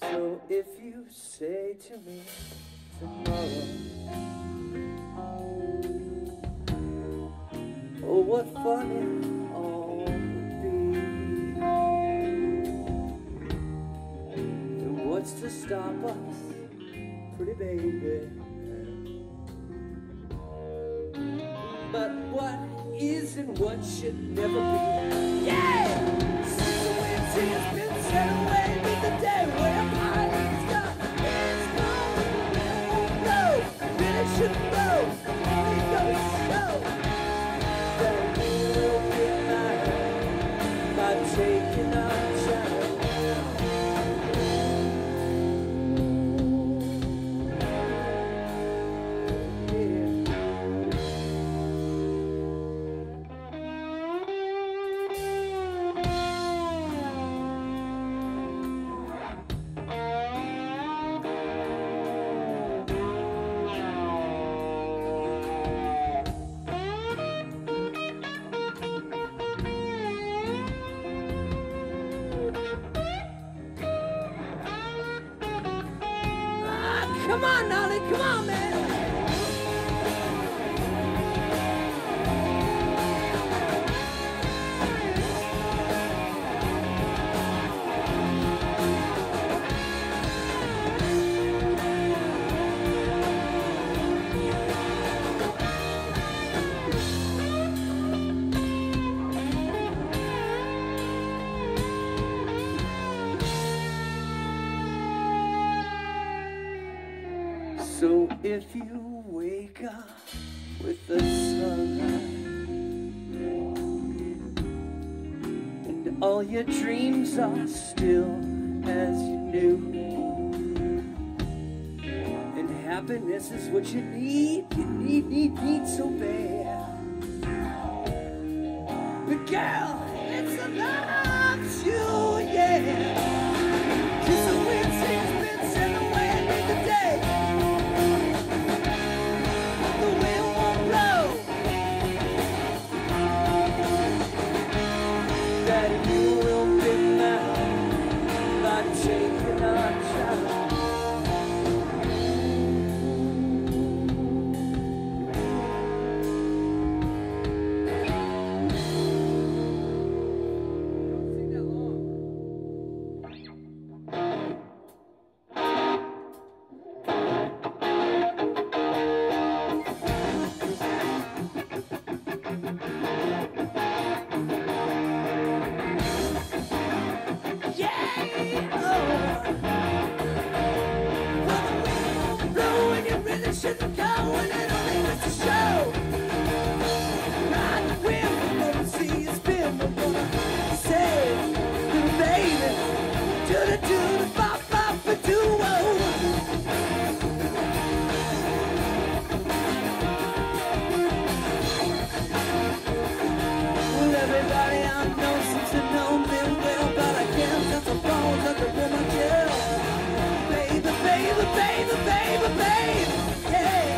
So if you say to me tomorrow, oh, what fun it all would be. And what's to stop us, pretty baby? But what is and what should never be. Yeah! Since the winter has been set away, come on, Nolly, come on, man. So if you wake up with the sunlight and all your dreams are still as you knew, and happiness is what you need, you need, need, need so bad. But girl, Shouldn't go and baby, baby, baby, baby. Yeah.